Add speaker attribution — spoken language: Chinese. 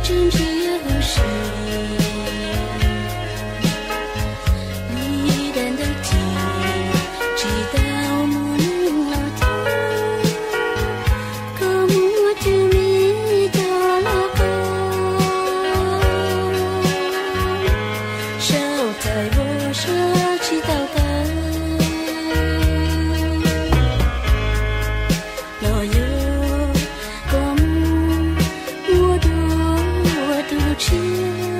Speaker 1: 真只有谁？知，